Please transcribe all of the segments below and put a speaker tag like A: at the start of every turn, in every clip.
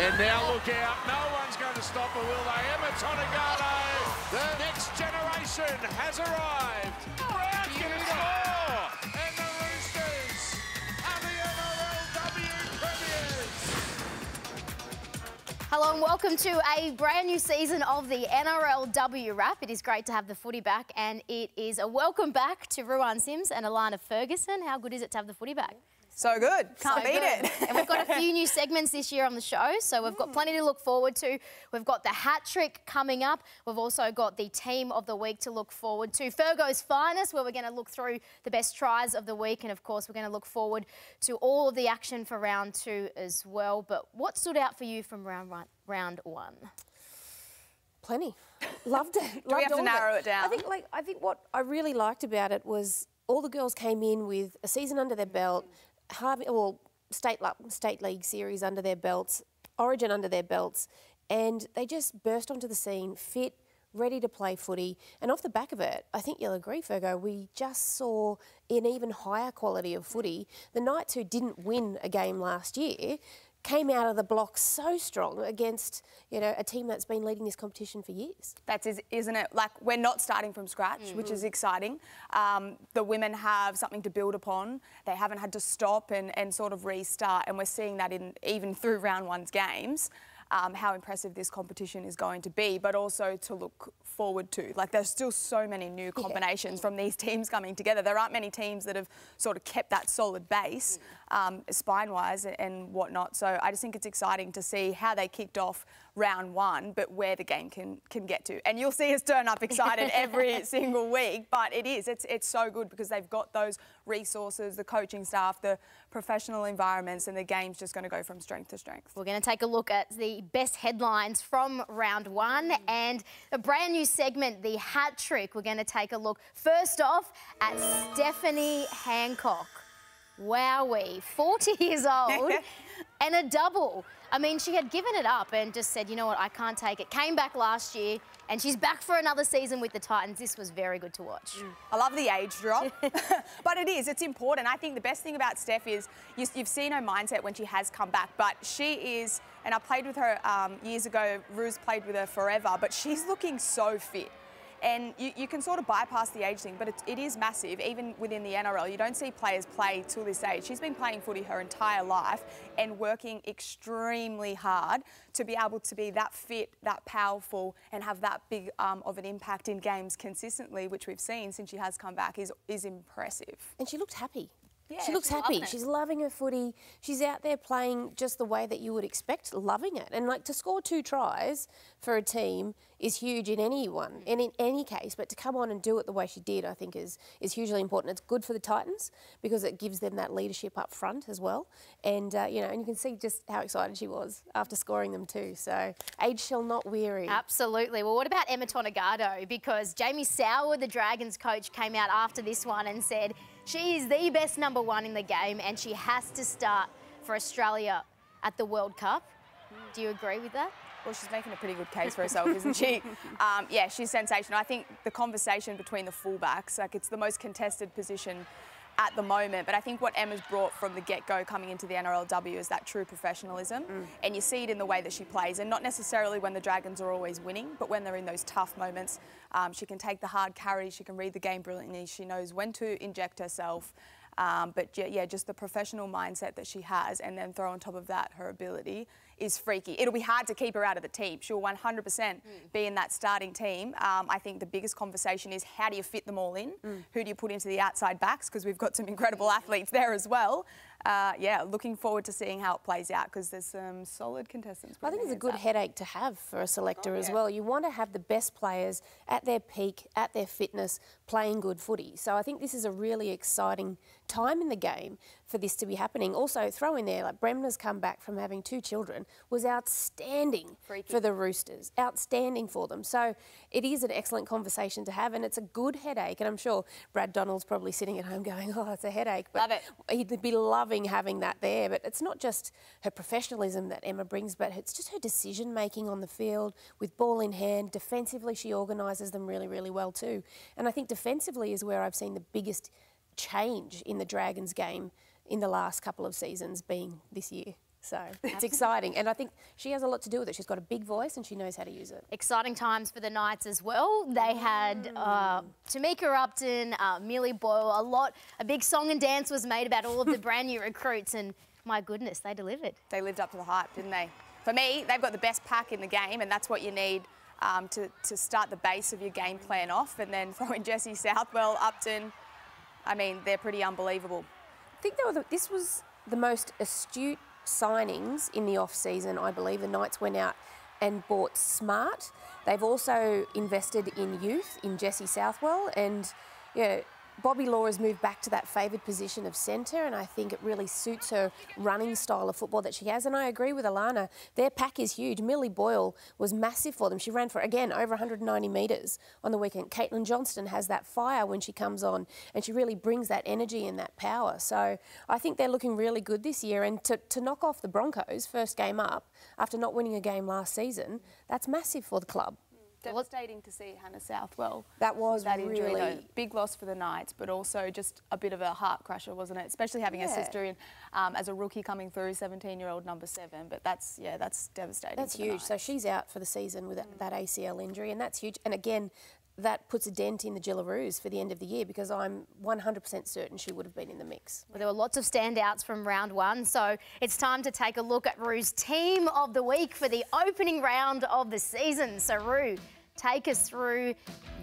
A: And now look out, no one's going to stop her, will they? Emma Tonegato, the next generation has arrived. Brown's going to score, and the Roosters are the NRLW premiers.
B: Hello and welcome to a brand new season of the NRLW Wrap. It is great to have the footy back and it is a welcome back to Ruan Sims and Allana Ferguson. How good is it to have the footy back?
C: So good. Can't
B: So
C: beat
B: good.
C: it.
B: and we've got a few new segments this year on the show, so we've got mm. plenty to look forward to. We've got the hat trick coming up. We've also got the team of the week to look forward to. Fergo's finest, where we're going to look through the best tries of the week, and of course, we're going to look forward to all of the action for round two as well. But what stood out for you from round one? Round one.
D: Plenty. Loved it.
C: Do we have to narrow it down?
D: I think like I think what I really liked about it was all the girls came in with a season under their belt, Harvey, well, state state league series under their belts, Origin under their belts, and they just burst onto the scene, fit, ready to play footy. And off the back of it, I think you'll agree, Fergo, we just saw an even higher quality of footy. The Knights, who didn't win a game last year, came out of the block so strong against you know a team that's been leading this competition for years.
C: That's is, isn't it? Like we're not starting from scratch, which is exciting. Um, the women have something to build upon. They haven't had to stop and, and sort of restart, and we're seeing that in even through round one's games. Um, how impressive this competition is going to be, but also to look forward to. Like there's still so many new combinations from these teams coming together. There aren't many teams that have sort of kept that solid base, um, spine-wise and whatnot. So I just think it's exciting to see how they kicked off round one, but where the game can can get to. And you'll see us turn up excited every single week. But it is, it's it's so good because they've got those resources, the coaching staff, the professional environments, and the game's just going to go from strength to strength.
B: We're going to take a look at the best headlines from round one and a brand new segment, the hat trick. We're going to take a look first off at Stephanie Hancock. Wowee, 40 years old and a double. I mean, she had given it up and just said, you know what, I can't take it. Came back last year and she's back for another season with the Titans. This was very good to watch.
C: I love the age drop, but it is, it's important. I think the best thing about Steph is you, you've seen her mindset when she has come back, but she is, and I played with her um, years ago, Ruse played with her forever, but she's looking so fit. And you, you can sort of bypass the age thing, but it, it is massive, even within the NRL. You don't see players play till this age. She's been playing footy her entire life and working extremely hard to be able to be that fit, that powerful, and have that big um, of an impact in games consistently, which we've seen since she has come back, is, is impressive.
D: And she looked happy.
C: Yeah,
D: she looks
C: she's
D: happy. She's loving her footy. She's out there playing just the way that you would expect, loving it. And like to score two tries for a team is huge in anyone and in any case. But to come on and do it the way she did, I think is is hugely important. It's good for the Titans because it gives them that leadership up front as well. And uh, you know, and you can see just how excited she was after scoring them too. So age shall not weary.
B: Absolutely. Well, what about Emma Tonegato? Because Jamie Soward, the Dragons coach, came out after this one and said she is the best number one in the game and she has to start for Australia at the World Cup. Do you agree with that?
C: Well, she's making a pretty good case for herself, isn't she? Um, yeah, she's sensational. I think the conversation between the fullbacks, like it's the most contested position at the moment. But I think what Emma's brought from the get-go coming into the NRLW is that true professionalism. And you see it in the way that she plays. And not necessarily when the Dragons are always winning, but when they're in those tough moments. Um, she can take the hard carry. She can read the game brilliantly. She knows when to inject herself. Um, but yeah, yeah, just the professional mindset that she has, and then throw on top of that her ability is freaky. It'll be hard to keep her out of the team. She'll 100% be in that starting team. Um, I think the biggest conversation is how do you fit them all in? Who do you put into the outside backs? Because we've got some incredible athletes there as well. Uh, yeah, looking forward to seeing how it plays out because there's some solid contestants.
D: I think it's a good
C: up.
D: headache to have for a selector as
C: yeah.
D: well. You want to have the best players at their peak, at their fitness, playing good footy. So I think this is a really exciting time in the game for this to be happening. Also, throw in there, like Bremner's come back from having two children, was outstanding
C: Freaky.
D: for the Roosters. Outstanding for them. So it is an excellent conversation to have, and it's a good headache. And I'm sure Brad Donald's probably sitting at home going, oh, it's a headache. But
C: Love it.
D: he'd be loving having that there. But it's not just her professionalism that Emma brings, but it's just her decision making on the field with ball in hand. Defensively, she organises them really, really well too. And I think defensively is where I've seen the biggest change in the Dragons game in the last couple of seasons being this year. So it's exciting. And I think she has a lot to do with it. She's got a big voice and she knows how to use it.
B: Exciting times for the Knights as well. They had uh, Tamika Upton, uh, Millie Boyle, a lot, a big song and dance was made about all of the brand new recruits, and my goodness, they delivered.
C: They lived up to the hype, didn't they? For me, they've got the best pack in the game, and that's what you need um, to, to start the base of your game plan off. And then throwing Jesse Southwell, Upton. I mean, they're pretty unbelievable.
D: I think though this was the most astute signings in the off season. I believe the Knights went out and bought smart. They've also invested in youth in Jesse Southwell and yeah, Bobbi Law has moved back to that favoured position of centre, and I think it really suits her running style of football that she has. And I agree with Allana, their pack is huge. Millie Boyle was massive for them. She ran for, again, over 190 metres on the weekend. Caitlin Johnston has that fire when she comes on, and she really brings that energy and that power. So I think they're looking really good this year. And to, to knock off the Broncos, first game up, after not winning a game last season, that's massive for the club.
C: Devastating to see Hannah Southwell.
D: That was
C: that injury,
D: really
C: though. big loss for the Knights, but also just a bit of a heart crusher, wasn't it? Especially having
D: Yeah.
C: a sister in um, as a rookie coming through, 17-year-old number seven. But that's yeah, that's devastating.
D: That's huge. So she's out for the season with that- that ACL injury, and that's huge. And again, that puts a dent in the Jillaroos for the end of the year because I'm 100% certain she would have been in the mix.
B: Well, there were lots of standouts from round one, so it's time to take a look at Rue's team of the week for the opening round of the season. So, Rue, take us through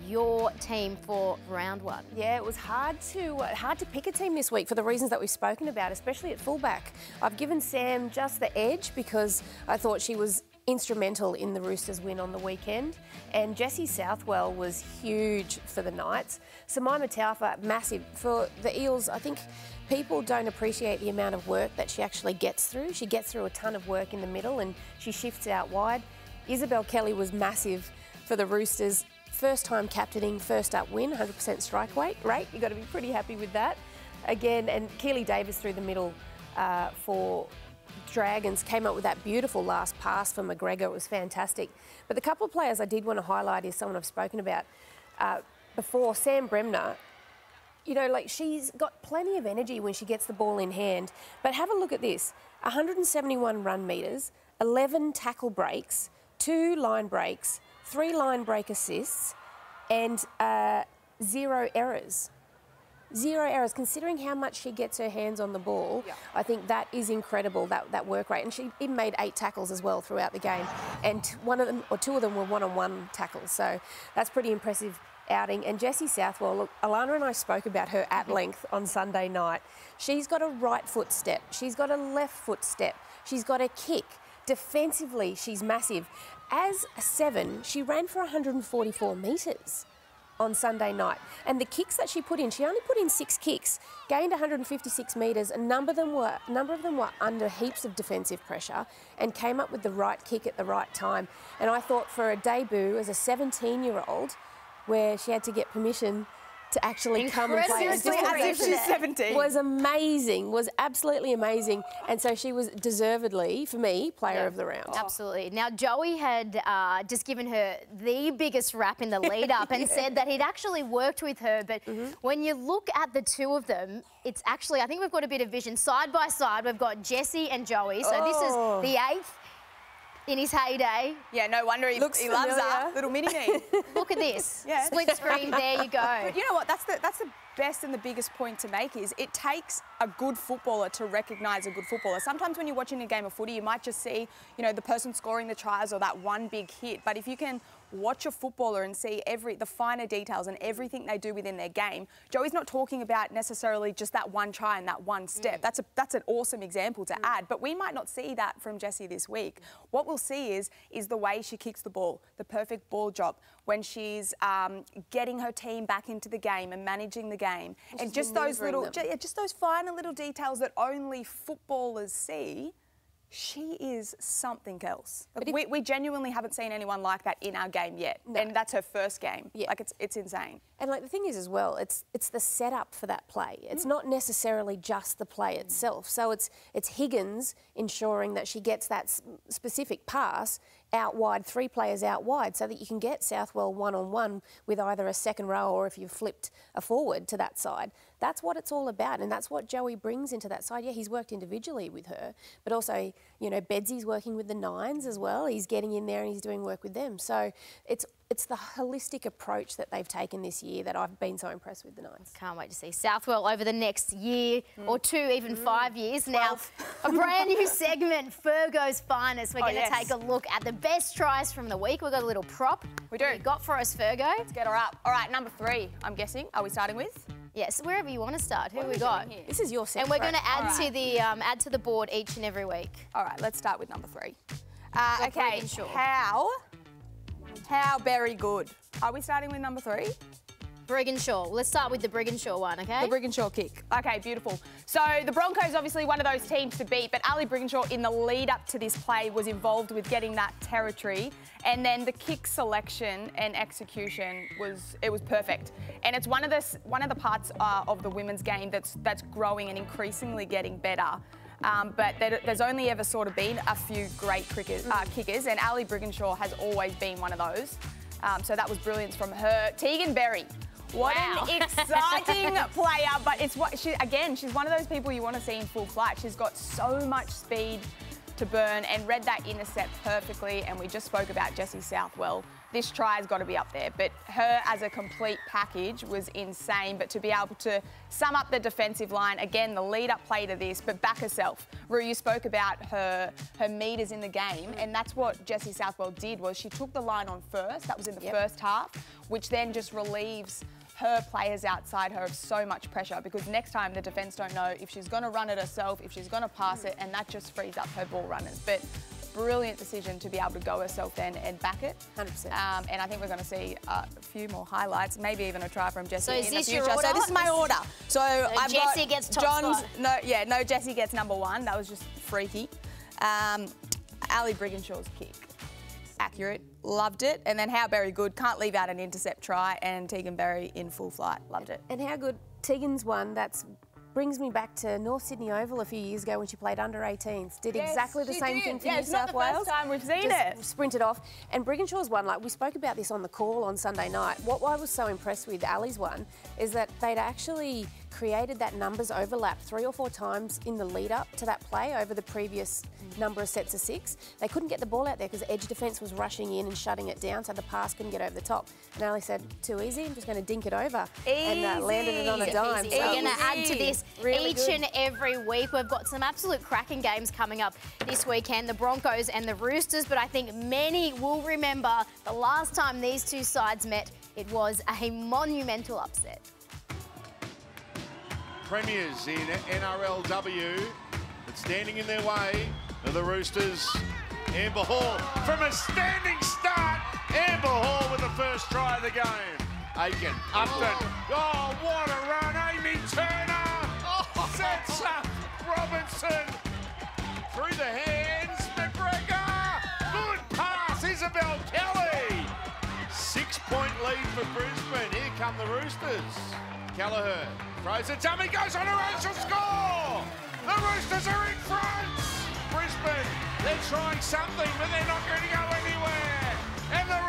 B: your team for round one.
D: Yeah, it was hard to uh, hard to pick a team this week for the reasons that we've spoken about, especially at fullback. I've given Sam just the edge because I thought she was instrumental in the Roosters win on the weekend, and Jesse Southwell was huge for the Knights. Simaima Taufa, massive for the Eels. I think people don't appreciate the amount of work that she actually gets through. She gets through a ton of work in the middle, and she shifts out wide. Isabel Kelly was massive for the Roosters. First time captaining, first up win, 100% strike weight rate. You've got to be pretty happy with that. Again, and Keeley Davis through the middle uh, for Dragons came up with that beautiful last pass for McGregor. It was fantastic. But the couple of players I did want to highlight is someone I've spoken about uh, before, Sam Bremner. You know, like she's got plenty of energy when she gets the ball in hand. But have a look at this 171 run metres, 11 tackle breaks, two line breaks, three line break assists, and uh, zero errors. Zero errors, considering how much she gets her hands on the ball, I think that is incredible, that, that work rate. And she even made eight tackles as well throughout the game. And one of them, or two of them were one-on-one tackles. So that's pretty impressive outing. And Jesse Southwell, look, Allana and I spoke about her at length on Sunday night. She's got a right foot step. She's got a left foot step. She's got a kick. Defensively, she's massive. As a seven, she ran for 144 metres on Sunday night. And the kicks that she put in, she only put in six kicks, gained 156 metres. A number of them were a number of them were under heaps of defensive pressure, and came up with the right kick at the right time. And I thought for a debut as a 17-year-old, where she had to get permission to actually come and play
B: Seriously,
D: and
B: as if
D: just-
B: she's
C: 17.
D: was amazing, was absolutely amazing. And so she was deservedly, for me, player of the round.
B: Absolutely. Now, Joey had uh, just given her the biggest rap in the lead up and said that he'd actually worked with her. But when you look at the two of them, it's actually, I think we've got a bit of vision. Side by side, we've got Jesse and Joey. So this
D: Oh.
B: is the eighth in his heyday.
C: yeah, no wonder he,
D: Looks
C: he loves
D: familiar.
C: her little mini me.
B: Look at this.
C: Yeah.
B: Split screen, there you go.
C: But you know what? That's the that's the best and the biggest point to make is it takes a good footballer to recognise a good footballer. Sometimes when you're watching a game of footy, you might just see, you know, the person scoring the tries or that one big hit. But if you can watch a footballer and see every the finer details and everything they do within their game, Joey's not talking about necessarily just that one try and that one step. That's a that's an awesome example to add. But we might not see that from Jesse this week. What we'll see is is the way she kicks the ball, the perfect ball drop, when she's um, getting her team back into the game and managing the game, and,
D: she's
C: just those little,
D: them.
C: ju- yeah, just those finer little details that only footballers see. She is something else. Like, we, we genuinely haven't seen anyone like that in our game yet, and that's her first game.
D: Yeah.
C: Like it's it's insane.
D: And like the thing is as well, it's it's the setup for that play. It's mm. not necessarily just the play mm. itself. So it's it's Higgins ensuring that she gets that specific pass out wide, three players out wide, so that you can get Southwell one on one with either a second row or if you've flipped a forward to that side. that's what it's all about, and that's what Joey brings into that side. Yeah, he's worked individually with her, but also, you know, Bedsy's working with the nines as well. He's getting in there and he's doing work with them. So it's it's the holistic approach that they've taken this year that I've been so impressed with the Nines.
B: Can't wait to see Southwell over the next year mm. or two, even mm. five years. Now, a brand new segment, Fergo's Finest. We're oh, going to yes. take a look at the best tries from the week. We've got a little prop.
C: We do.
B: What you got for us, Fergo?
C: Let's get her up. All right, number three, I'm guessing. Are we starting with?
B: Yes, wherever you want to start. Who we got?
D: This is your segment.
B: And we're going to add right. to the um, add to the board each and every week.
C: All right, let's start with number three. Uh, okay, how how very good. Are we starting with number three?
B: Brigginshaw. Let's start with the Brigginshaw one, okay?
C: The Brigginshaw kick. Okay, beautiful. So the Broncos obviously one of those teams to beat, but Ali Brigginshaw in the lead up to this play was involved with getting that territory, and then the kick selection and execution was it was perfect. And it's one of the one of the parts uh, of the women's game that's that's growing and increasingly getting better. Um, but there's only ever sort of been a few great cricket, uh, kickers, and Ali Brigginshaw has always been one of those. Um, so that was brilliance from her. Teagan Berry. What wow. an exciting player, but it's what she again. She's one of those people you want to see in full flight. She's got so much speed to burn and read that intercept perfectly. And we just spoke about Jesse Southwell this try has got to be up there. But her as a complete package was insane. But to be able to sum up the defensive line, again, the lead-up play to this, but back herself. Rue, you spoke about her her meters in the game, and that's what Jesse Southwell did, was she took the line on first. That was in the yep. first half, which then just relieves her players outside her of so much pressure because next time the defence don't know if she's going to run it herself, if she's going to pass it, and that just frees up her ball runners. But brilliant decision to be able to go herself then and back it.
D: 100%.
C: Um, and I think we're going to see a few more highlights, maybe even a try from Jesse
B: so
C: in
B: the
C: future.
B: So
C: this is my order. So, so
B: I've Jesse got gets top
C: John's,
B: spot.
C: No, yeah, no, Jesse gets number one. That was just freaky. Um, Ali Brigginshaw's kick. Accurate, loved it. And then how Berry good, can't leave out an intercept try, and Teagan Berry in full flight, loved it.
D: And how good Teagan's one, that's brings me back to North Sydney Oval a few years ago when she played under 18s. Did yes, exactly the same
C: did.
D: thing for
C: yeah,
D: New South Wales.
C: It's not the first time we've seen
D: Just it. Sprinted off. And Brigginshaw's one, like we spoke about this on the call on Sunday night. What I was so impressed with Ali's one is that they'd actually created that numbers overlap three or four times in the lead up to that play over the previous number of sets of six. They couldn't get the ball out there because the edge defence was rushing in and shutting it down, so the pass couldn't get over the top. And Ali said, too easy, I'm just going to dink it over.
C: Easy.
D: And uh, landed it on a dime.
B: So We're going to add to this really each good. and every week. We've got some absolute cracking games coming up this weekend, the Broncos and the Roosters, but I think many will remember the last time these two sides met, it was a monumental upset
A: premiers in NRLW. But standing in their way are the Roosters. Amber Hall from a standing start. Amber Hall with the first try of the game. Aiken, Upton. Oh, what a run. Amy Turner sets up Robinson through the hands. McGregor. Good pass. Isabel Kelly. Six point lead for Brisbane. Come the Roosters. Kelleher throws a dummy, goes on a run, score! The Roosters are in front! Brisbane, they're trying something, but they're not going to go anywhere. And the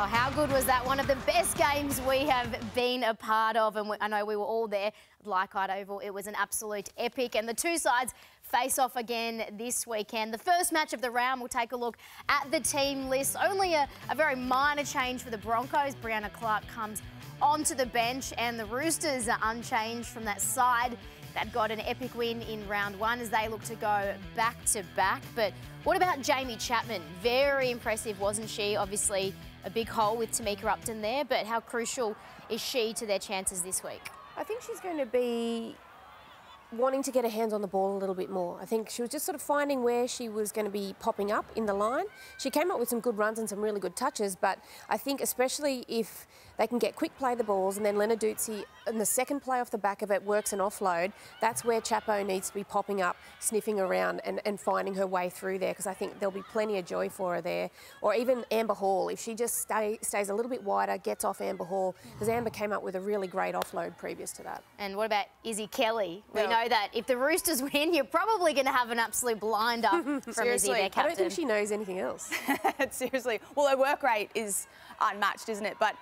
B: Oh, how good was that? One of the best games we have been a part of, and we, I know we were all there. Leichhardt Oval, it was an absolute epic, and the two sides face off again this weekend. The first match of the round, we'll take a look at the team list. Only a, a very minor change for the Broncos. Brianna Clark comes onto the bench, and the Roosters are unchanged from that side that got an epic win in round one as they look to go back to back. But what about Jamie Chapman? Very impressive, wasn't she? Obviously, a big hole with Tamika Upton there, but how crucial is she to their chances this week?
D: I think she's going to be wanting to get her hands on the ball a little bit more. I think she was just sort of finding where she was going to be popping up in the line. She came up with some good runs and some really good touches, but I think especially if they can get quick play the balls and then Lenarduzzi in the second play off the back of it works an offload, that's where Chapo needs to be popping up, sniffing around and, and finding her way through there because I think there'll be plenty of joy for her there. Or even Amber Hall, if she just stay, stays a little bit wider, gets off Amber Hall, because Amber came up with a really great offload previous to that.
B: And what about Izzy Kelly? We know know that if the Roosters win, you're probably going to have an absolute blinder from Izzy, their
C: I
D: I don't think she knows anything else.
C: Seriously. Well, her work rate is unmatched, isn't it? But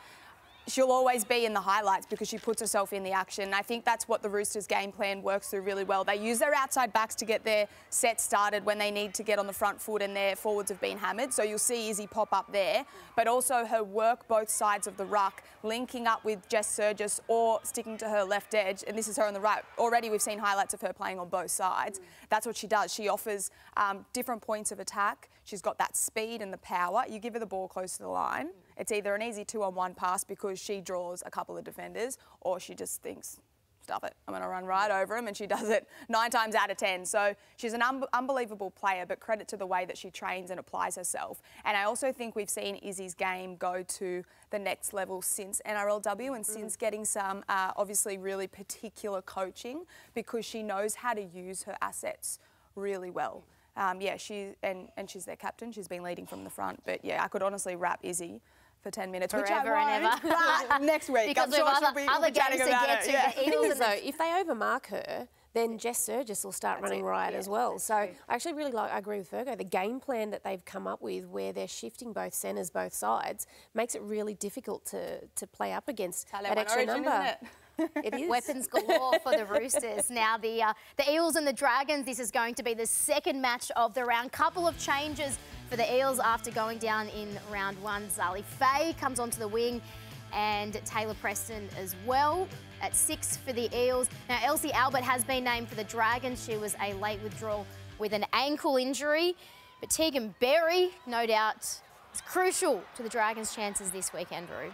C: she'll always be in the highlights because she puts herself in the action. I think that's what the Roosters' game plan works through really well. They use their outside backs to get their set started when they need to get on the front foot and their forwards have been hammered. So you'll see Izzy pop up there, but also her work both sides of the ruck, linking up with Jess Sergis or sticking to her left edge. And this is her on the right. Already we've seen highlights of her playing on both sides. That's what she does. She offers um, different points of attack. She's got that speed and the power. You give her the ball close to the line. It's either an easy two on one pass because she draws a couple of defenders or she just thinks, stuff it, I'm going to run right over him. And she does it nine times out of 10. So she's an un- unbelievable player, but credit to the way that she trains and applies herself. And I also think we've seen Izzy's game go to the next level since NRLW and since getting some uh, obviously really particular coaching because she knows how to use her assets really well. Um, yeah, she and, and she's their captain. She's been leading from the front. But yeah, I could honestly wrap Izzy for 10 minutes,
B: Forever
C: which I
B: and
C: won't.
B: ever.
C: But next week,
B: Because
C: I'm sure
B: other-
C: she'll be,
B: other games to get to,
C: Yeah.
B: the Eagles and
D: though, if they overmark her, then Jess Sergis will start running riot as well. So I actually really like, I agree with Fergo, the game plan that they've come up with where they're shifting both centres, both sides, makes it really difficult to, to play up against
C: Tell
D: that extra
C: Origin,
D: number.
C: It?
D: Is.
B: Weapons galore for the Roosters. Now the uh, the Eels and the Dragons. This is going to be the second match of the round. Couple of changes for the Eels after going down in round one. Zali Fay comes onto the wing, and Taylor Preston as well at six for the Eels. Now Elsie Albert has been named for the Dragons. She was a late withdrawal with an ankle injury, but Teagan Berry, no doubt, is crucial to the Dragons' chances this weekend, Roo.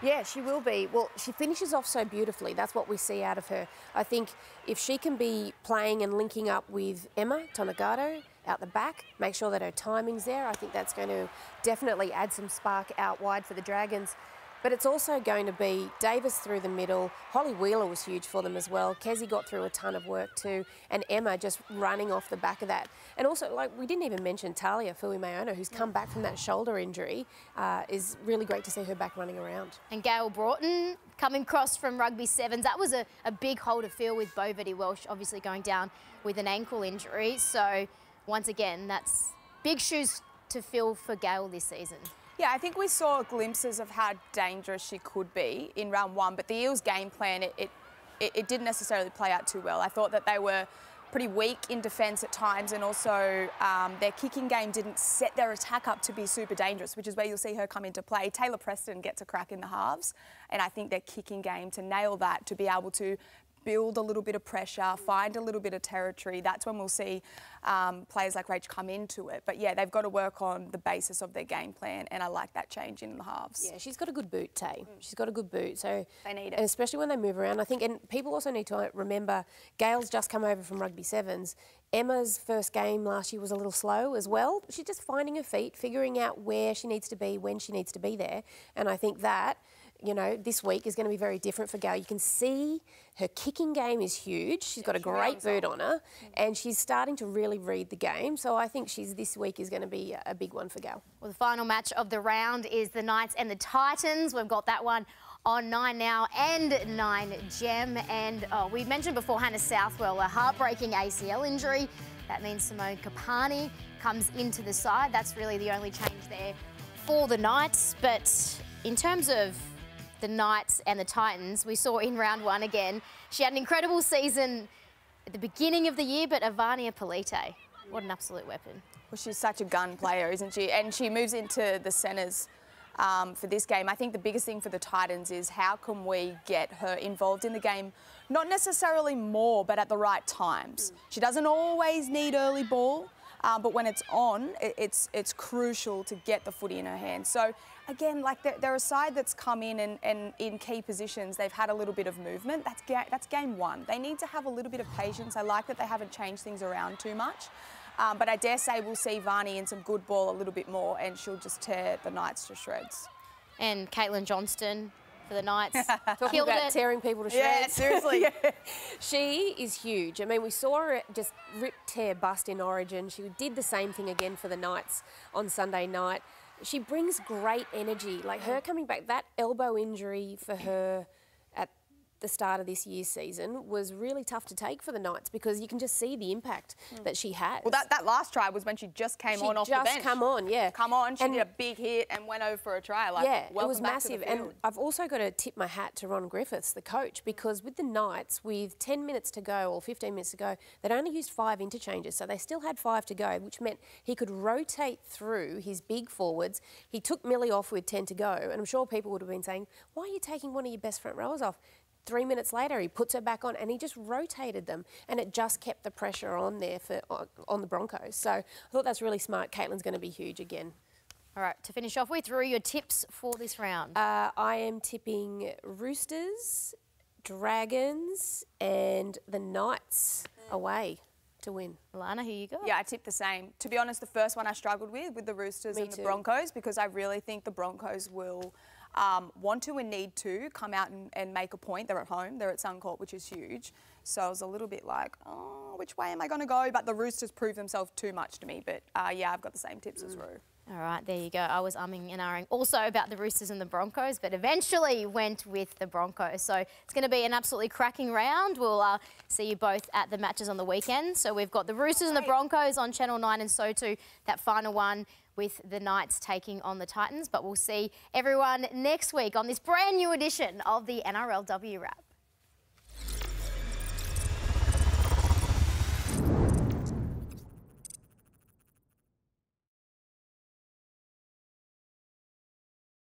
D: Yeah, she will be. Well, she finishes off so beautifully. That's what we see out of her. I think if she can be playing and linking up with Emma Tonegato out the back, make sure that her timing's there, I think that's going to definitely add some spark out wide for the Dragons. But it's also going to be Davis through the middle. Holly Wheeler was huge for them as well. Kezi got through a ton of work too. And Emma just running off the back of that. And also, like, we didn't even mention Talia Fuimaono, who's come back from that shoulder injury. Uh, is really great to see her back running around.
B: And Gayle Broughton coming across from rugby sevens. That was a, a big hole to fill with Bovedy Welsh obviously going down with an ankle injury. So once again, that's big shoes to fill for Gayle this season.
C: Yeah, I think we saw glimpses of how dangerous she could be in round one, but the Eels' game plan, it, it, it, didn't necessarily play out too well. I thought that they were pretty weak in defence at times, and also um, their kicking game didn't set their attack up to be super dangerous, which is where you'll see her come into play. Taylor Preston gets a crack in the halves, and I think their kicking game to nail that, to be able to build a little bit of pressure, find a little bit of territory. That's when we'll see um, players like Rach come into it. But yeah, they've got to work on the basis of their game plan, and I like that change in the halves.
D: Yeah, she's got a good boot, Tay. She's got a good boot. So
C: They need it.
D: especially when they move around. I think, and people also need to remember, Gayle's just come over from rugby sevens. Emma's first game last year was a little slow as well. She's just finding her feet, figuring out where she needs to be, when she needs to be there, and I think that. You know, this week is going to be very different for Gayle. You can see her kicking game is huge. She's got a great boot on her, mm. and she's starting to really read the game. So I think she's this week is going to be a- big one for Gayle.
B: Well, the final match of the round is the Knights and the Titans. We've got that one on nine now and nine gem. And oh, we mentioned before Hannah Southwell, a heartbreaking ACL injury. That means Simone Karpani comes into the side. That's really the only change there for the Knights. But in terms of the Knights and the Titans, we saw in round one again, she had an incredible season at the beginning of the year, but Evania Pelite, what an absolute weapon.
C: Well, she's such a gun player, isn't she? And she moves into the centres um, for this game. I think the biggest thing for the Titans is how can we get her involved in the game, not necessarily more, but at the right times. She doesn't always need early ball. Um, but when it's on, it, it's it's crucial to get the footy in her hands. So again, like they're, they're a side that's come in and, and in key positions, they've had a little bit of movement. That's ga- that's game one. They need to have a little bit of patience. I like that they haven't changed things around too much. Um, but I dare say we'll see Varney in some good ball a little bit more, and she'll just tear the Knights to shreds.
B: and Caitlin Johnston for the Knights.
D: Talking about
B: it.
D: tearing people to shreds.
C: Yeah,
D: shreds.
C: seriously.
D: She is huge. I mean, we saw her just rip, tear, bust in Origin. She did the same thing again for the Knights on Sunday night. She brings great energy. Like her coming back, that elbow injury for her the start of this year's season was really tough to take for the Knights because you can just see the impact mm. that she has.
C: Well, that, that last try was when she just came
D: she
C: on off the bench.
D: just come on, yeah.
C: Come on, she and did a big hit and went over for a try. Like,
D: yeah, it was massive. And I've also got to tip my hat to Ron Griffiths, the coach, because with the Knights, with 10 minutes to go or 15 minutes to go, they'd only used five interchanges, so they still had five to go, which meant he could rotate through his big forwards. He took Millie off with 10 to go, and I'm sure people would have been saying, why are you taking one of your best front rowers off? Three minutes later, he puts her back on and he just rotated them, and it just kept the pressure on there for on, on the Broncos. So I thought that's really smart. Caitlin's going to be huge again.
B: All right, to finish off with, Rue, your tips for this round.
D: Uh, I am tipping Roosters, Dragons, and the Knights away to win.
B: Lana, here you go.
C: Yeah, I tipped the same. To be honest, the first one I struggled with, with the Roosters Me and too. the Broncos, because I really think the Broncos will um, want to and need to come out and, and, make a point. They're at home, they're at Suncorp, which is huge. So I was a little bit like, oh, which way am I going to go? But the Roosters proved themselves too much to me. But uh, yeah, I've got the same tips mm. as Rue.
B: All right, there you go. I was umming and ahhing also about the Roosters and the Broncos, but eventually went with the Broncos. So it's going to be an absolutely cracking round. We'll uh, see you both at the matches on the weekend. So we've got the Roosters and the Broncos on Channel 9 and so too that final one with the Knights taking on the Titans. But we'll see everyone next week on this brand new edition of the NRLW Wrap.